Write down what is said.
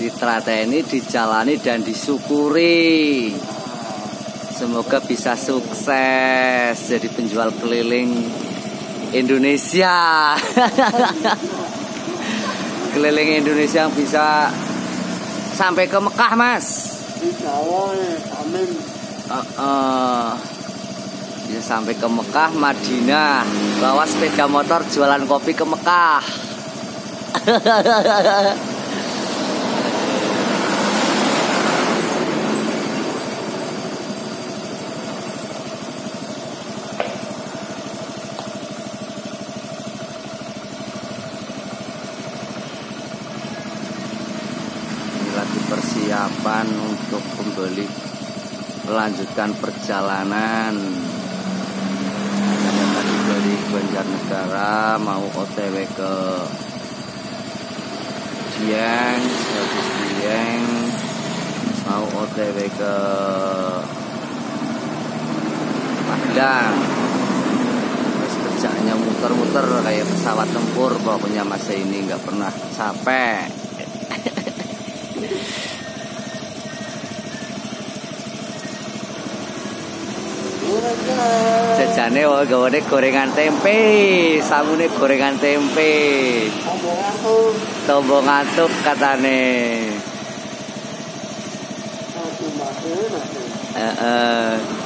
ditrateni, dijalani dan disyukuri. Semoga bisa sukses jadi penjual keliling Indonesia. keliling Indonesia yang bisa sampai ke Mekah, Mas. Insya amin. Uh, uh, bisa sampai ke Mekah, Madinah, bawa sepeda motor jualan kopi ke Mekah. Persiapan untuk kembali melanjutkan perjalanan. Dari Banjarnegara mau OTW ke Dieng habis Dieng. Mau OTW ke Padang. Terus kerjaannya muter-muter kayak pesawat tempur pokoknya masa ini nggak pernah capek Jajane wae gawane gorengan tempe, samune gorengan tempe. Tombo ngantuk katane. Heeh.